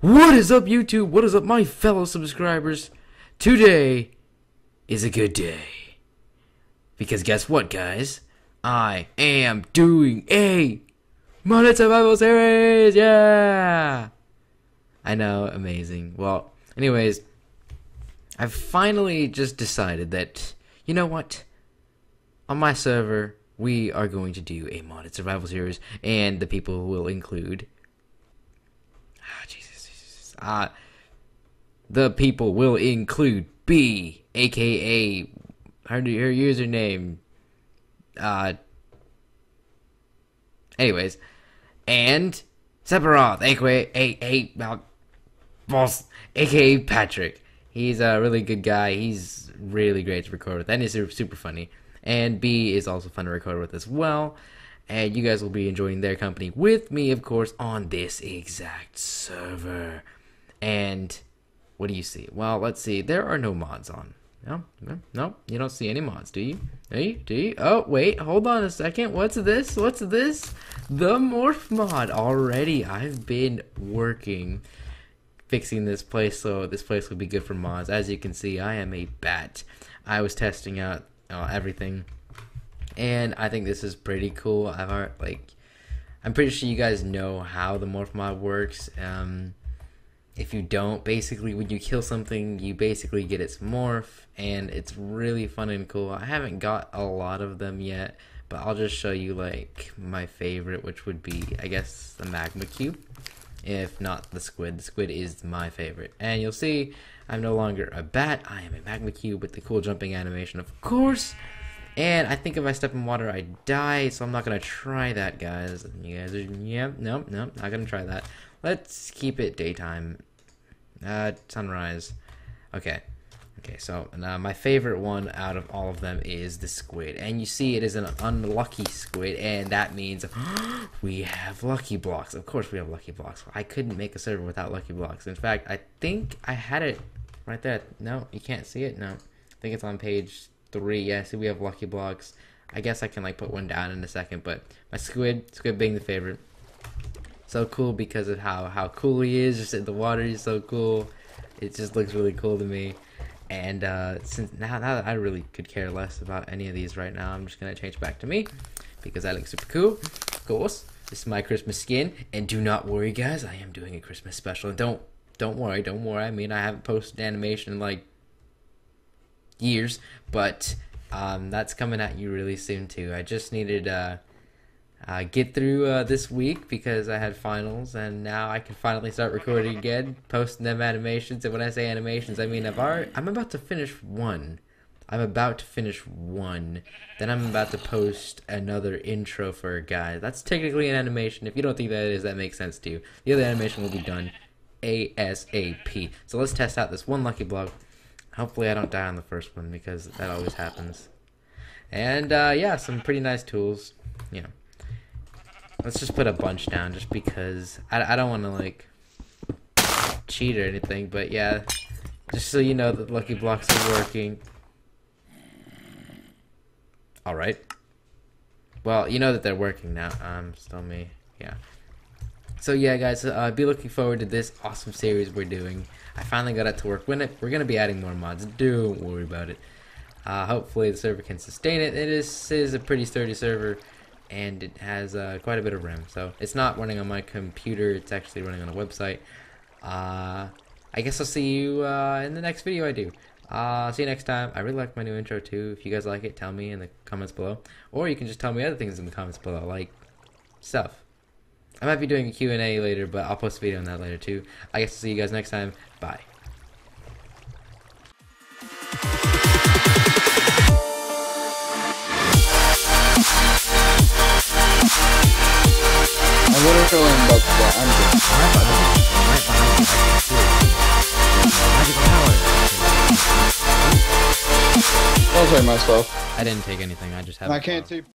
What is up, YouTube? What is up, my fellow subscribers? Today is a good day. Because guess what, guys? I am doing a Modded Survival Series! Yeah! I know, amazing. Well, anyways, I've finally just decided that, you know what? On my server, we are going to do a Modded Survival Series, and the people will include Ah, Jesus, Jesus. Uh, the people will include Bee, aka her, her username. Uh, anyways, and Sephiroth, aka a a well, boss, aka Patrick. He's a really good guy. He's really great to record with, and he's super, funny. And Bee is also fun to record with as well and you guys will be enjoying their company with me, of course, on this exact server. And what do you see? Well, let's see. There are no mods on. No, no, no. You don't see any mods, do you? Do you? Do you? Oh, wait. Hold on a second. What's this? What's this? The morph mod. Already, I've been working fixing this place so this place will be good for mods. As you can see, I am a bat. I was testing out uh, everything and I think this is pretty cool. I've like, I'm pretty sure you guys know how the morph mod works. Um, if you don't, basically, when you kill something, you basically get its morph, and it's really fun and cool. I haven't got a lot of them yet, but I'll just show you, like, my favorite, which would be, I guess, the magma cube. If not the squid, the squid is my favorite. And you'll see, I'm no longer a bat, I am a magma cube with the cool jumping animation, of course. And I think if I step in water, I die, so I'm not to try that, guys. You guys are, yep, nope, nope, not to try that. Let's keep it daytime. Uh, sunrise. Okay. Okay, so now my favorite one out of all of them is the squid. And you see it is an unlucky squid, and that means we have lucky blocks. Of course we have lucky blocks. I couldn't make a server without lucky blocks. In fact, I think I had it right there. No, you can't see it? No. I think it's on page three. Yeah, see, we have lucky blocks. I guess I can like put one down in a second, but my squid, squid being the favorite. So cool because of how how cool he is. Just in the water, he's so cool. It just looks really cool to me. And uh, since now, now that I really could care less about any of these right now, I'm just gonna change back to me because I look super cool. Of course, this is my Christmas skin. And do not worry, guys, I am doing a Christmas special. And don't don't worry, don't worry. I mean, I haven't posted animation in like years, but um, that's coming at you really soon too. I just needed uh, uh, get through uh, this week because I had finals, and now I can finally start recording again, posting them animations. And when I say animations, I mean I've already, I'm about to finish one. I'm about to finish one. Then I'm about to post another intro for a guy. That's technically an animation. If you don't think that is, that makes sense to you. The other animation will be done ASAP. So let's test out this one lucky block. Hopefully I don't die on the first one because that always happens. And uh, yeah, some pretty nice tools. You know, let's just put a bunch down just because I, I don't want to like cheat or anything. But yeah, just so you know that Lucky Blocks are working. All right. Well, you know that they're working now. Um, still me. Yeah. So yeah, guys, uh, be looking forward to this awesome series we're doing. I finally got it to work. We're we're gonna be adding more mods. Don't worry about it. Uh, hopefully the server can sustain it. It is, is a pretty sturdy server, and it has uh, quite a bit of RAM. So it's not running on my computer. It's actually running on a website. Uh, I guess I'll see you uh, in the next video I do. Uh, see you next time. I really like my new intro too. If you guys like it, tell me in the comments below. Or you can just tell me other things in the comments below, like stuff. I might be doing a Q&A later, but I'll post a video on that later too. I guess I'll see you guys next time. Bye. Play myself. I didn't take anything. I just have. I can't see.